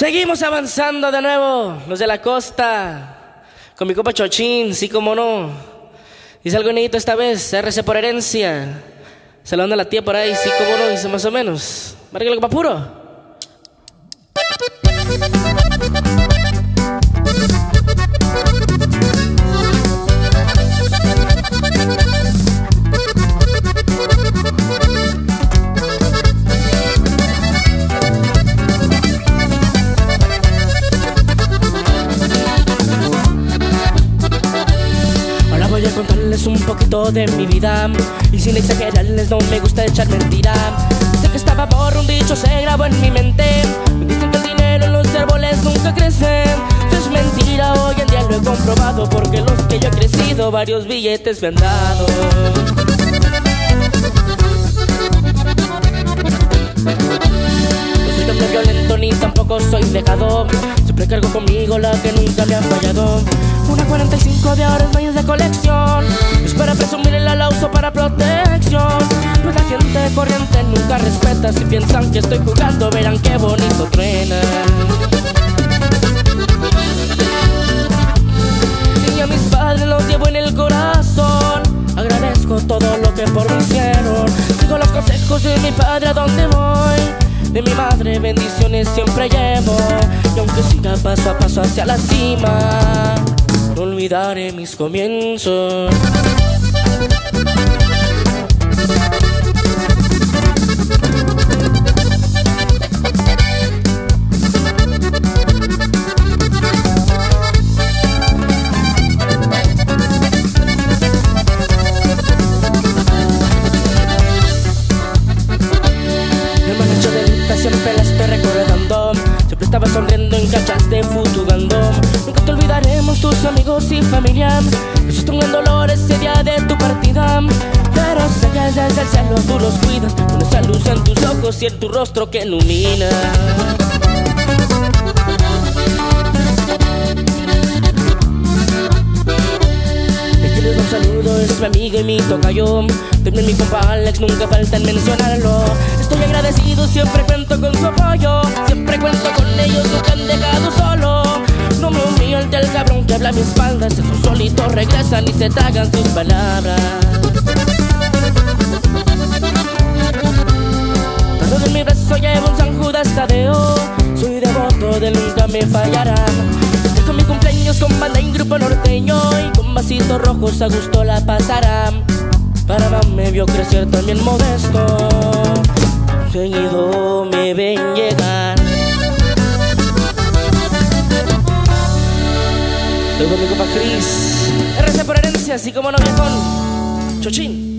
Seguimos avanzando de nuevo, los de la costa, con mi copa Chochín, sí como no. Dice algo bonito esta vez, RC por herencia. Saludando a la tía por ahí, sí como no, dice más o menos. Marca la copa puro. Contarles un poquito de mi vida. Y sin exagerarles no me gusta echar mentira Sé que estaba por un dicho se grabó en mi mente. Me dicen que el dinero en los árboles nunca crece. Es mentira, hoy en día lo he comprobado Porque los que yo he crecido varios billetes me han dado ni tampoco soy dejado. Siempre cargo conmigo la que nunca me ha fallado. Una 45 de oro en de colección. Es para presumir el alauso para protección. Pues la gente corriente nunca respeta. Si piensan que estoy jugando verán qué bonito truena. Y a mis padres los llevo en el corazón. Agradezco todo lo que por mí hicieron. Sigo los consejos de mi padre a donde voy De mi madre bendiciones siempre llevo Y aunque siga paso a paso hacia la cima no olvidaré mis comienzos. Recordando. Siempre estaba sonriendo en cachas de futugando Nunca te olvidaremos tus amigos y familia. Resulta un dolor ese día de tu partida. Pero sé que desde el cielo tú los cuidas. Con esa luz en tus ojos y en tu rostro que ilumina. Un saludo es mi amigo y mi tocayo. También mi compa Alex, nunca falta en mencionarlo. Estoy agradecido, siempre cuento con su apoyo a mi espalda Esos solitos regresan y se tragan sus palabras. Todo de mi brazo llevo un San Judas Tadeo Soy devoto de nunca me fallará. Con mi cumpleaños con banda y grupo norteño Y con vasitos rojos a gusto la pasarán Para me vio crecer también modesto Seguido me ven Cris RC por herencia, así como no con Chochín